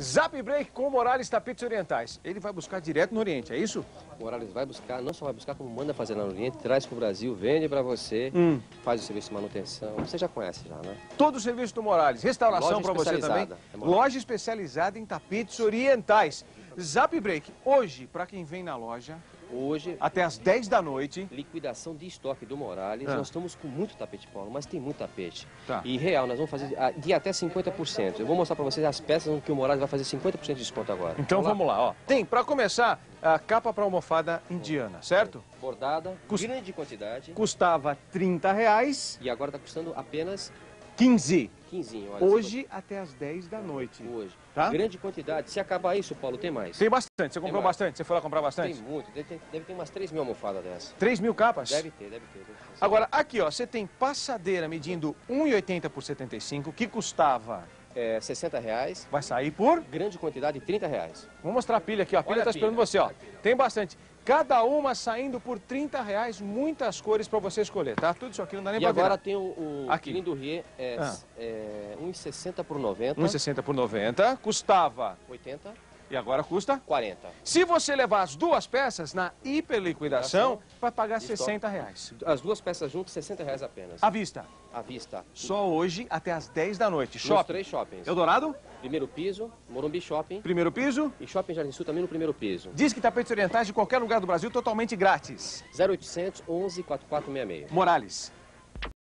Zap Break com o Morales Tapetes Orientais. Ele vai buscar direto no Oriente, é isso? O Morales vai buscar, não só vai buscar, como manda fazer lá no Oriente, traz para o Brasil, vende para você, Hum. faz o serviço de manutenção. Você já conhece já, né? Todo o serviço do Morales. Restauração para você também. é. Loja especializada em tapetes orientais. Zap Break. Hoje, para quem vem na loja, Hoje, até às 10 da noite. liquidação de estoque do Morales, Ah. nós estamos com muito tapete polo, mas tem muito tapete. Tá. E real, nós vamos fazer ah, de até 50%. Eu vou mostrar para vocês as peças que o Morales vai fazer 50% de desconto agora. Então vamos lá, ó. Tem, para começar, a capa para almofada indiana, certo? Bordada, Cus- grande quantidade. Custava 30 reais, E agora está custando apenas 15. 15. Olha, Hoje até às 10 da noite. Hoje. Tá? Grande quantidade. Se acabar isso, Paulo, tem mais. Tem bastante. Você comprou bastante? Você foi lá comprar Tem bastante? muito. Deve ter, deve ter umas 3 mil almofadas dessa. 3 mil capas? Deve ter, deve ter. Deve ter. Agora, aqui, ó, você tem passadeira medindo 1,80 por 75, que custava, É, 60 reais. vai sair por... Grande quantidade, 30 reais. Vou mostrar a pilha aqui, ó. A pilha tá a esperando você, ó. Tem bastante. Cada uma saindo por 30 reais, muitas cores pra você escolher, tá? Tudo isso aqui não dá nem E pra agora virar. tem o, o Aqui. Kirin Durrier, é, Ah. é 1,60 por 90. 1,60 por 90, custava, 80, e agora custa... 40. Se você levar as duas peças na hiperliquidação, vai pagar Estoque. 60 reais. As duas peças juntas, 60 reais apenas. À vista. À vista. Só hoje até às 10 da noite. Nos Shopping. três shoppings. Eldorado, Primeiro piso, Morumbi Shopping primeiro piso. e Shopping Jardim Sul também no primeiro piso. Diz que tapetes orientais de qualquer lugar do Brasil totalmente grátis. 0800 11 4466. Morales.